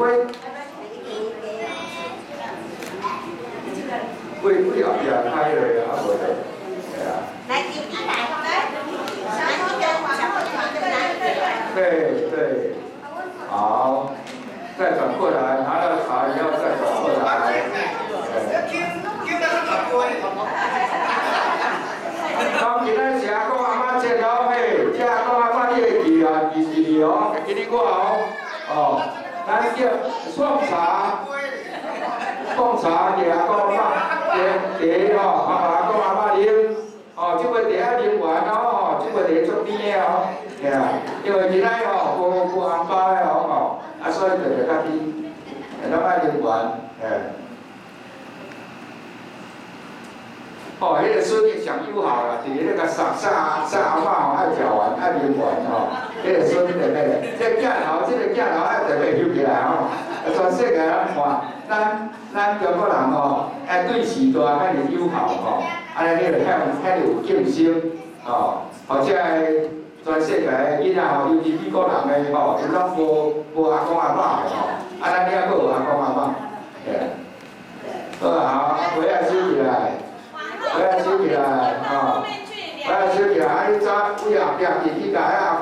花，为为后壁开落啊，无得，系啊。来，给一百块，来，一个小火船的来，对对，好，再转过来，拿了茶以后再转过来。当今仔食讲阿妈节咯，嘿，食讲阿妈你会记啊，记是哩哦，记你看哦，哦，叫送茶，送茶给阿公阿妈，茶茶哦，阿公阿妈啉，哦，这杯茶要啉完哦，这杯茶足甜的哦，吓，因为今仔哦无无红包的哦，哦，啊，所以就着较甜，咱爱啉完，嘿。哦，迄个孙子上友好啦，伫咧那个杀杀杀阿嬷吼爱食完爱啉完吼，迄个孙子咧，这镜头这个镜头爱特别翕起来吼，全世界人看，咱咱中国人吼爱对时代爱尼友好吼，安尼你就向遐有敬心哦，或者全世界囡仔吼，尤其美国人的吼，伊拢无无阿公阿嬷的吼，啊咱遐佫有阿公阿嬷，对，好啊，回来收起来。不要收起来，吼！不要收起来，啊！你早为后壁自己家啊，